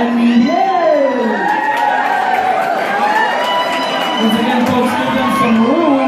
and yay! Once again, folks, give them some room.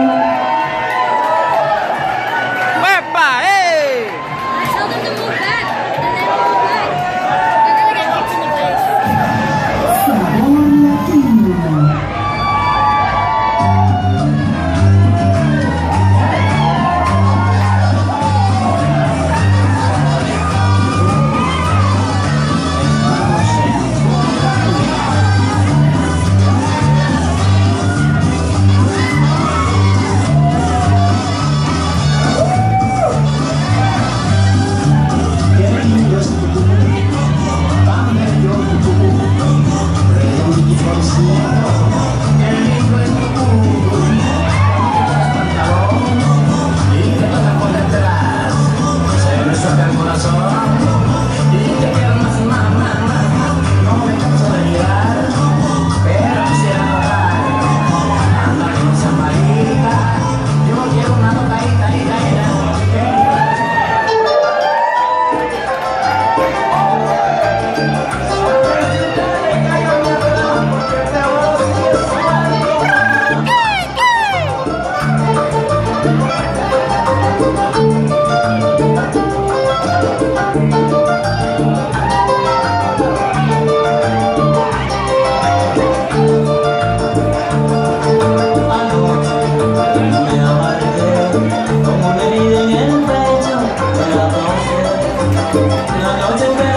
No, no, no.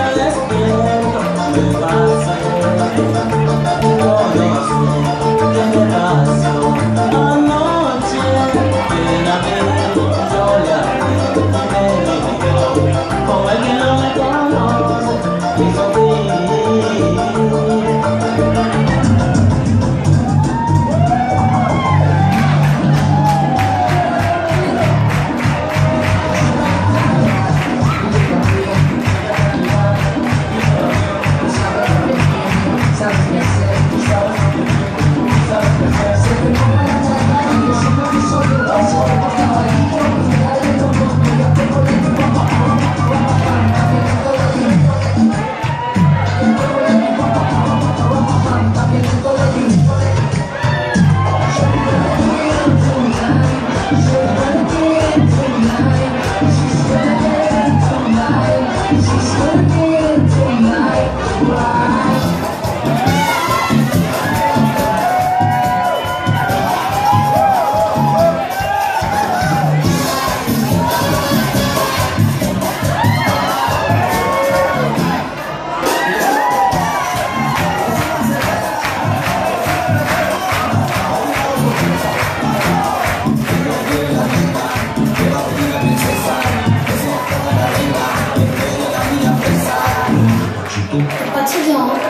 It's okay.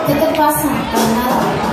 Kita keterpasangan